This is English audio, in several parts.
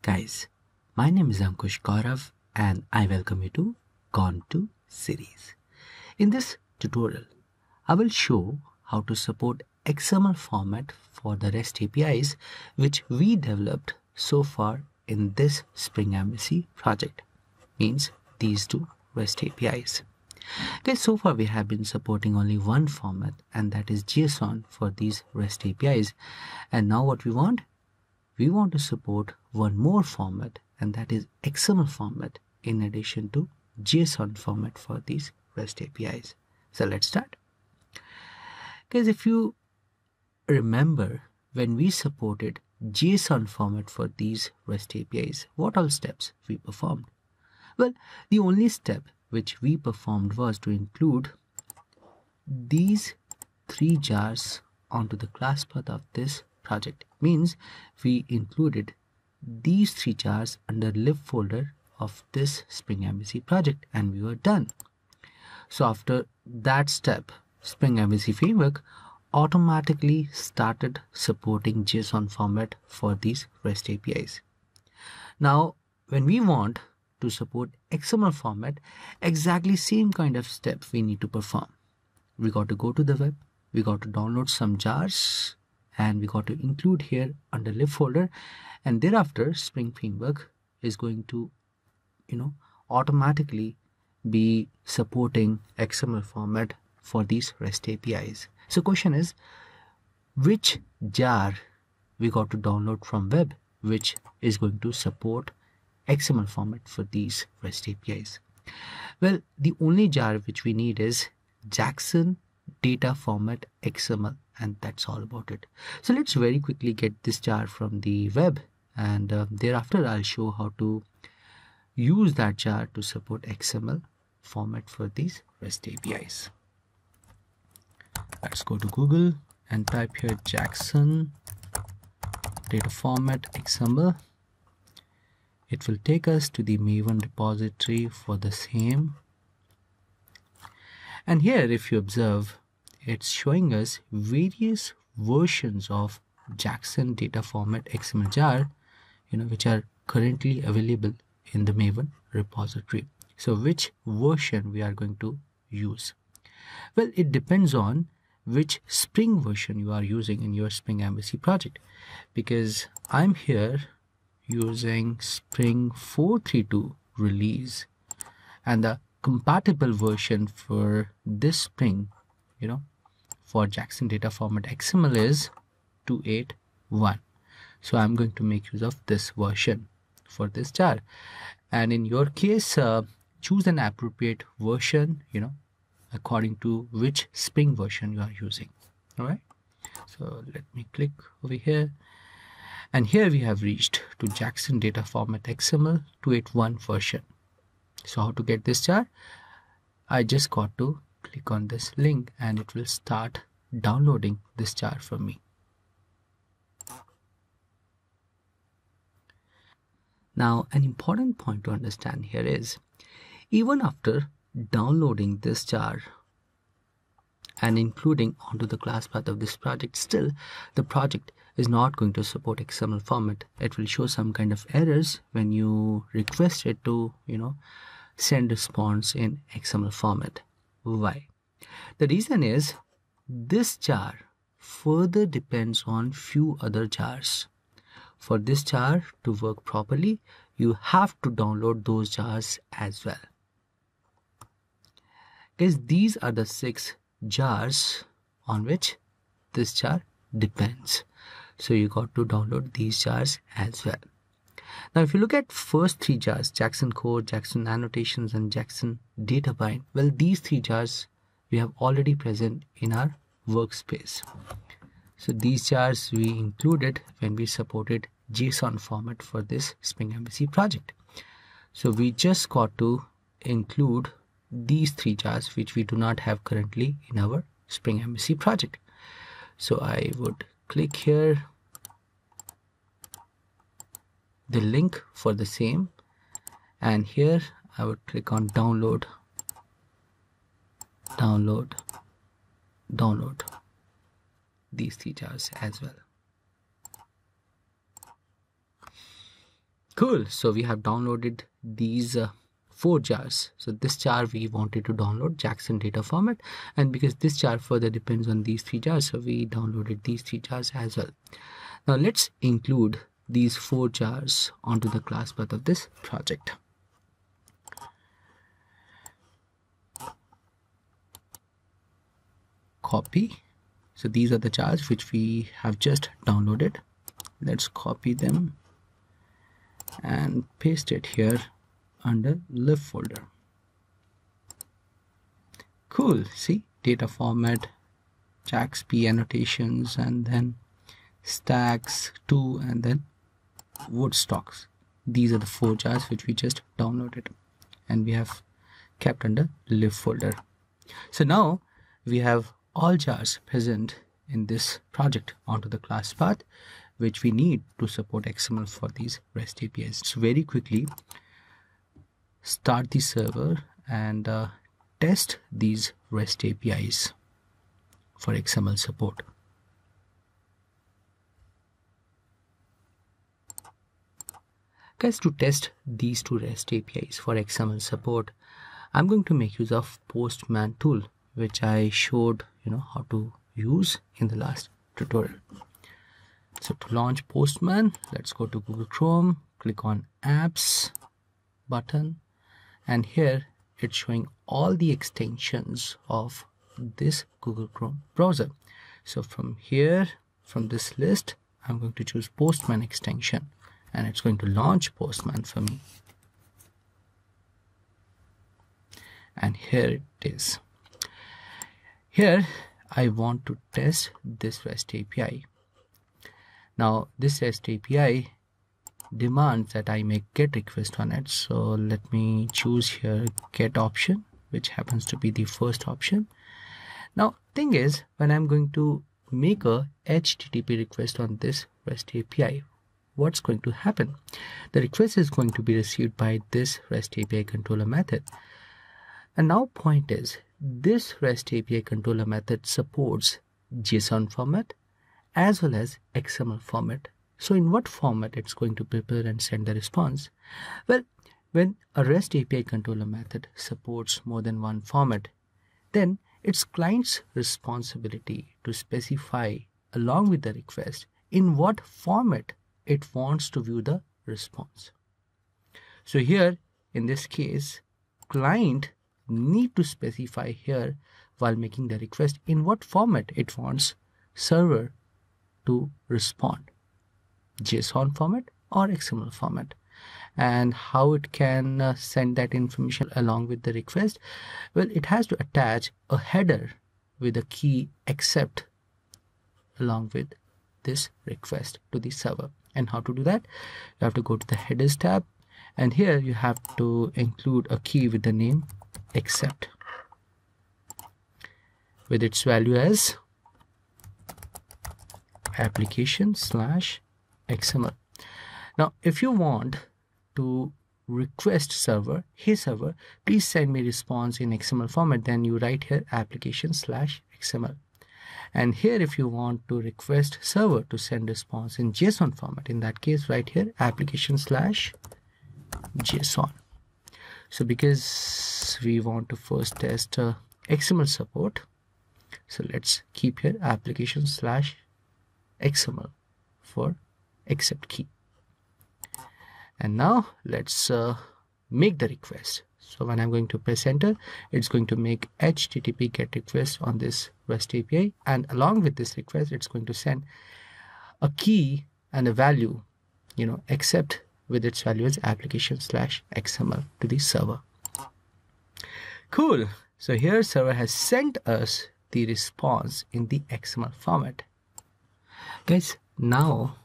Guys, my name is Ankush Gaurav and I welcome you to Gontu series. In this tutorial, I will show how to support XML format for the REST APIs which we developed so far in this Spring MVC project. Means these two REST APIs. Okay, so far we have been supporting only one format and that is JSON for these REST APIs. And now what we want? We want to support one more format and that is XML format in addition to JSON format for these REST APIs. So let's start. Guys, if you remember when we supported JSON format for these REST APIs, what all steps we performed? Well, the only step which we performed was to include these three jars onto the class path of this project. Means we included these three jars under lib folder of this Spring MVC project and we were done. So after that step, Spring MVC framework automatically started supporting JSON format for these REST APIs. Now, when we want to support XML format, exactly same kind of step we need to perform. We got to go to the web, we got to download some jars and we got to include here under lib folder and thereafter Spring Framework is going to, you know, automatically be supporting XML format for these REST APIs. So question is, which jar we got to download from web, which is going to support XML format for these REST APIs? Well, the only jar which we need is Jackson data format XML and that's all about it. So let's very quickly get this jar from the web and uh, thereafter I'll show how to use that jar to support XML format for these REST APIs. Let's go to Google and type here Jackson data format XML it will take us to the maven repository for the same and here if you observe it's showing us various versions of jackson data format xml jar you know which are currently available in the maven repository. So which version we are going to use? Well it depends on which spring version you are using in your spring MVC project because i'm here using Spring 432 release and the compatible version for this Spring, you know, for Jackson data format XML is 281. So I'm going to make use of this version for this jar. And in your case, uh, choose an appropriate version, you know, according to which Spring version you are using. All right. So let me click over here and here we have reached to Jackson data format XML 281 version. So how to get this jar? I just got to click on this link and it will start downloading this jar for me. Now an important point to understand here is even after downloading this jar and including onto the class path of this project still the project is not going to support XML format. It will show some kind of errors when you request it to, you know, send response in XML format. Why? The reason is this jar further depends on few other jars. For this jar to work properly, you have to download those jars as well. Because these are the six jars on which this jar depends so you got to download these jars as well now if you look at first three jars jackson core jackson annotations and jackson data bind well these three jars we have already present in our workspace. So these jars we included when we supported json format for this spring MVC project. So we just got to include these three jars which we do not have currently in our spring MVC project. So i would click here the link for the same. And here I would click on download. Download. Download. These three jars as well. Cool. So we have downloaded these uh, four jars. So this jar we wanted to download jackson data format. And because this jar further depends on these three jars so we downloaded these three jars as well. Now let's include these four jars onto the class path of this project. Copy. So these are the jars which we have just downloaded. Let's copy them and paste it here under lib folder. Cool. See data format jaxb annotations and then stax 2 and then woodstox these are the four jars which we just downloaded and we have kept under lib folder so now we have all jars present in this project onto the class path which we need to support XML for these REST APIs. So very quickly start the server and uh, test these REST APIs for XML support. Guys, to test these two REST APIs for XML support, I'm going to make use of Postman tool, which I showed you know how to use in the last tutorial. So to launch Postman, let's go to Google Chrome, click on Apps button, and here it's showing all the extensions of this Google Chrome browser. So from here, from this list, I'm going to choose Postman extension and it's going to launch Postman for me. And here it is. Here I want to test this REST API. Now this REST API demands that I make get request on it. So let me choose here get option, which happens to be the first option. Now thing is when I'm going to make a HTTP request on this REST API, what's going to happen? The request is going to be received by this REST API controller method. And now point is this REST API controller method supports JSON format as well as XML format. So in what format it's going to prepare and send the response? Well, when a REST API controller method supports more than one format, then it's client's responsibility to specify along with the request in what format it wants to view the response. So here in this case, client need to specify here while making the request in what format it wants server to respond. JSON format or XML format. And how it can uh, send that information along with the request? Well it has to attach a header with a key accept along with this request to the server and how to do that. You have to go to the headers tab and here you have to include a key with the name accept. With its value as application slash xml now if you want to request server hey server please send me response in xml format. Then you write here application slash xml and here if you want to request server to send response in json format in that case right here application slash json. So because we want to first test uh, xml support so let's keep here application slash xml for accept key. And now let's uh, make the request. So when i'm going to press enter it's going to make http get request on this rest api and along with this request it's going to send a key and a value you know accept with its value as application slash xml to the server. Cool. So here server has sent us the response in the xml format. Guys now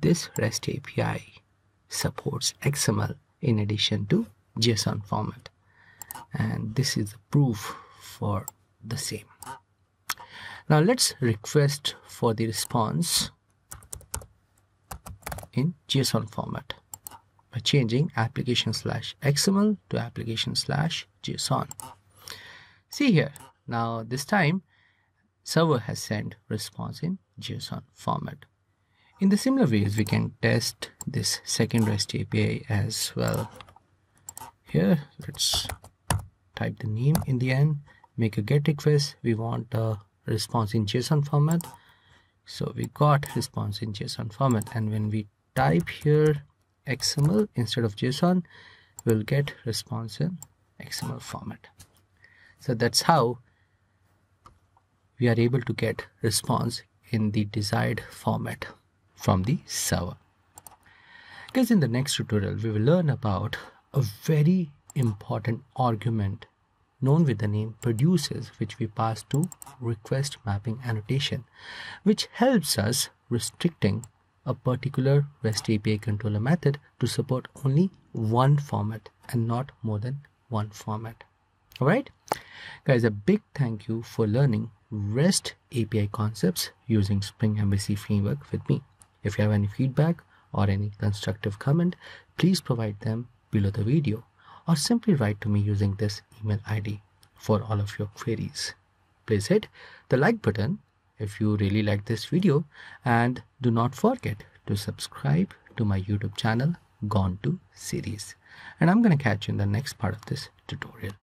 this rest api supports xml in addition to json format. And this is the proof for the same now let's request for the response in json format by changing application slash XML to application slash JSON. See here, now this time server has sent response in JSON format. In the similar ways, we can test this second REST API as well. Here, let's type the name in the end, make a GET request. We want a response in JSON format. So we got response in JSON format. And when we type here XML instead of JSON, we'll get response in XML format. So that's how we are able to get response in the desired format from the server. Because in the next tutorial, we will learn about a very important argument known with the name produces which we pass to request mapping annotation which helps us restricting a particular REST API controller method to support only one format and not more than one format. Alright, guys, a big thank you for learning REST API concepts using Spring MVC framework with me. If you have any feedback or any constructive comment, please provide them below the video or simply write to me using this email ID for all of your queries. Please hit the like button if you really like this video and do not forget to subscribe to my YouTube channel Gontu Series. And I'm going to catch you in the next part of this tutorial.